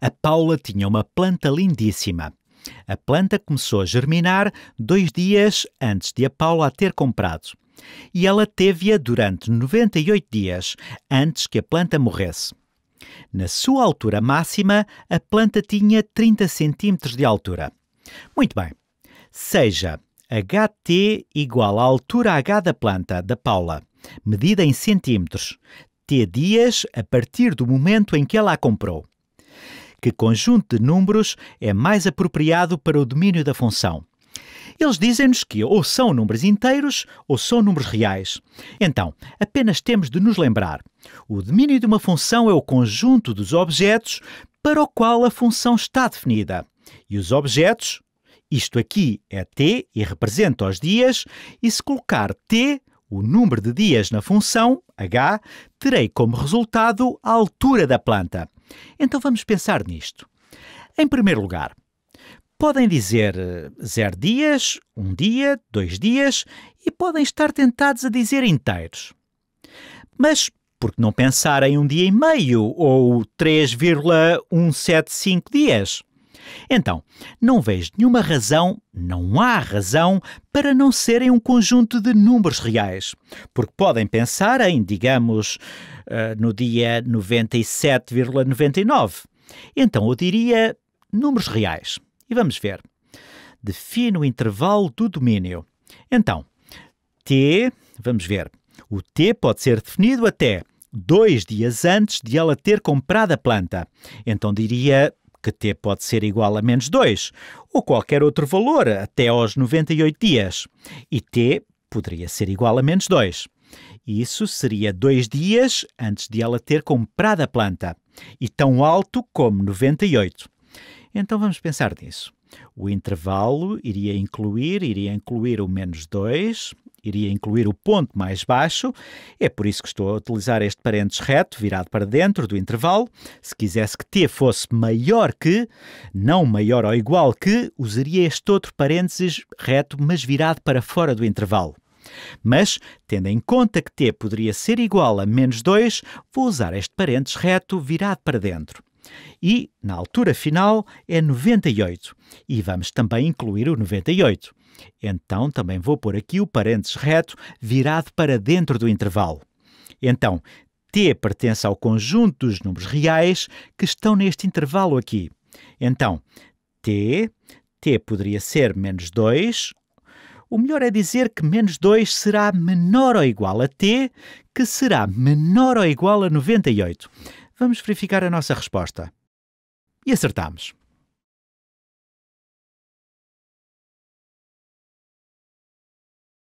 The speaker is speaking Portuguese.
A Paula tinha uma planta lindíssima. A planta começou a germinar dois dias antes de a Paula a ter comprado. E ela teve-a durante 98 dias, antes que a planta morresse. Na sua altura máxima, a planta tinha 30 centímetros de altura. Muito bem. Seja HT igual à altura H da planta, da Paula, medida em centímetros, T dias a partir do momento em que ela a comprou que conjunto de números é mais apropriado para o domínio da função. Eles dizem-nos que ou são números inteiros ou são números reais. Então, apenas temos de nos lembrar: o domínio de uma função é o conjunto dos objetos para o qual a função está definida. E os objetos, isto aqui é t e representa os dias, e se colocar t, o número de dias na função, h, terei como resultado a altura da planta. Então vamos pensar nisto. Em primeiro lugar, podem dizer eh, zero dias, um dia, dois dias e podem estar tentados a dizer inteiros. Mas por que não pensar em um dia e meio ou 3,175 dias? Então, não vejo nenhuma razão, não há razão, para não serem um conjunto de números reais. Porque podem pensar em, digamos, uh, no dia 97,99. Então eu diria números reais. E vamos ver. Defino o intervalo do domínio. Então, T, vamos ver. O T pode ser definido até dois dias antes de ela ter comprado a planta. Então diria que t pode ser igual a menos 2, ou qualquer outro valor até aos 98 dias, e t poderia ser igual a menos 2. Isso seria dois dias antes de ela ter comprado a planta, e tão alto como 98. Então vamos pensar nisso. O intervalo iria incluir, iria incluir o menos 2, iria incluir o ponto mais baixo. É por isso que estou a utilizar este parênteses reto, virado para dentro do intervalo. Se quisesse que t fosse maior que, não maior ou igual que, usaria este outro parênteses reto, mas virado para fora do intervalo. Mas, tendo em conta que t poderia ser igual a menos 2, vou usar este parênteses reto virado para dentro. E, na altura final, é 98. E vamos também incluir o 98. Então também vou pôr aqui o parênteses reto virado para dentro do intervalo. Então, t pertence ao conjunto dos números reais que estão neste intervalo aqui. Então, t, t poderia ser menos 2. O melhor é dizer que menos 2 será menor ou igual a t, que será menor ou igual a 98. Vamos verificar a nossa resposta. E acertamos.